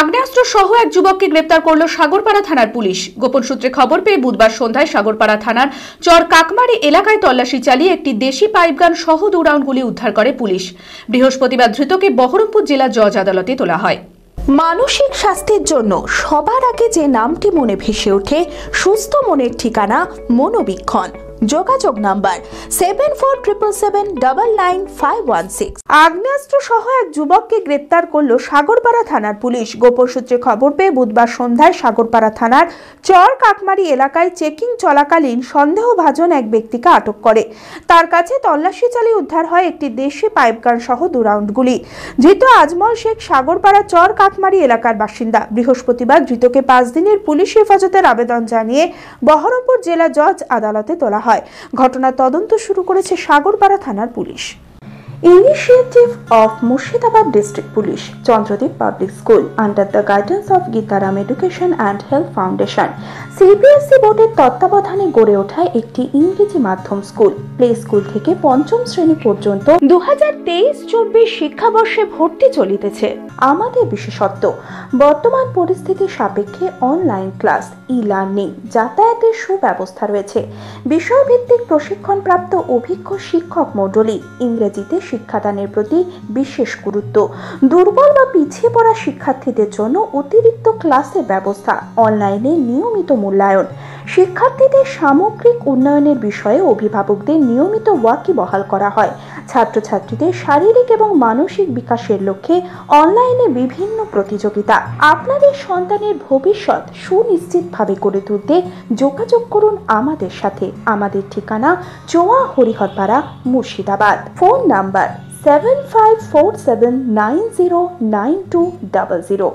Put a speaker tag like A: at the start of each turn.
A: আগ্নেয়াস্ত্র সহ এক যুবককে গ্রেপ্তার করল সাগরপাড়া থানার পুলিশ। গোপন সূত্রে খবর পেয়ে বুধবার সন্ধ্যায় সাগরপাড়া থানার চর কাকমারি এলাকায় তল্লাশি চালিয়ে একটি দেশি পাইপগান সহ দু উদ্ধার করে পুলিশ। বৃহস্পতিবার ধৃতকে বহরমপুর জেলা জজ আদালতে তোলা হয়।
B: মানসিক স্বাস্থ্যের জন্য সবার আগে যে নামটি মনে ভেসে ওঠে, সুস্থ মনের ঠিকানা মনোবীক্ষণ। যোগাযোগ number seven four triple seven double nine five one six আগ্নেয়াস্ত্র সহ এক যুবককে গ্রেপ্তার করল সাগরপাড়া থানার পুলিশ। গোপন সূত্রে খবর পেয়ে বুধবার সন্ধ্যায় সাগরপাড়া থানার চর কাকমারি এলাকায় চেকিং চলাকালীন সন্দেহভাজন এক ব্যক্তিকে আটক করে। তার কাছে তল্লাশি চালিয়ে উদ্ধার হয় একটি দেশি পাইপগান সহ দু রাউন্ড গুলি। ধৃত আজমল শেখ সাগরপাড়া চর কাকমারি এলাকার বাসিন্দা। বৃহস্পতিবার ধৃতকে পাঁচ দিনের পুলিশ হেফাজতের আবেদন জানিয়ে বহরমপুর জেলা জজ আদালতে তোলা হয়। ঘটনা তদন্ত শুরু করেছে সাগরপাড়া থানার police. Initiative of Murshidabad district police Chandradip public school under the guidance of Gitaram education and health foundation CBSE বোর্ডের তত্ত্বাবধানে গড়ে ওঠায় একটি ইংরেজি মাধ্যম স্কুল। প্লে স্কুল থেকে পঞ্চম শ্রেণি পর্যন্ত দু হাজার তেইশ চব্বিশ শিক্ষাবর্ষে ভর্তি চলিতেছে। আমাদের বিশেষত্ব। বর্তমান পরিস্থিতি সাপেক্ষে অনলাইন ক্লাস ই লার্নিং যাতায়াতের সুব্যবস্থা রয়েছে। বিষয়ভিত্তিক প্রশিক্ষণপ্রাপ্ত অভিজ্ঞ শিক্ষক মণ্ডলী ইংরেজিতে শিক্ষাদানের প্রতি বিশেষ গুরুত্ব। দুর্বল বা পিছিয়ে পড়া শিক্ষার্থীদের জন্য অতিরিক্ত ক্লাসের ব্যবস্থা অনলাইনে নিয়মিত মূল্যায়ন। শিক্ষার্থীদের সামগ্রিক উন্নয়নের বিষয়ে অভিভাবকদের নিয়মিত ওয়াকিবহাল করা হয়। ছাত্রছাত্রীদের শারীরিক এবং মানসিক বিকাশের লক্ষ্যে অনলাইনে বিভিন্ন প্রতিযোগিতা। আপনাদের সন্তানের ভবিষ্যৎ সুনিশ্চিতভাবে গড়ে তুলতে যোগাযোগ করুন আমাদের সাথে। আমাদের ঠিকানা Chowa Hariharpara, Murshidabad. Phone number seven five four seven nine zero nine two double zero